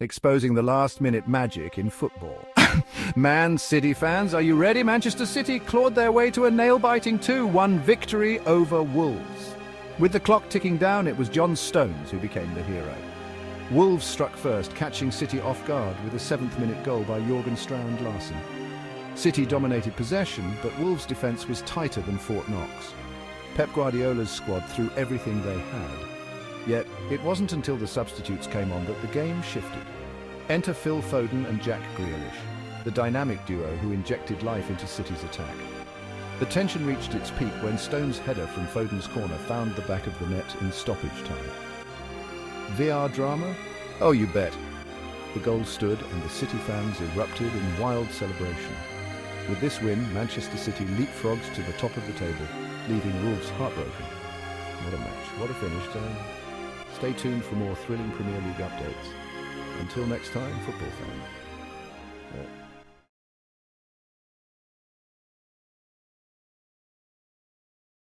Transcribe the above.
exposing the last-minute magic in football. Man City fans, are you ready? Manchester City clawed their way to a nail-biting 2-1 victory over Wolves. With the clock ticking down, it was John Stones who became the hero. Wolves struck first, catching City off guard with a seventh-minute goal by Jorgen Strand Larsen. City dominated possession, but Wolves' defence was tighter than Fort Knox. Pep Guardiola's squad threw everything they had. Yet, it wasn't until the substitutes came on that the game shifted. Enter Phil Foden and Jack Grealish, the dynamic duo who injected life into City's attack. The tension reached its peak when Stones' header from Foden's corner found the back of the net in stoppage time. VAR drama? Oh, you bet. The goal stood and the City fans erupted in wild celebration. With this win, Manchester City leapfrogs to the top of the table, leaving Wolves heartbroken. What a match, what a finish. Stay tuned for more thrilling Premier League updates. Until next time, football fan. Uh,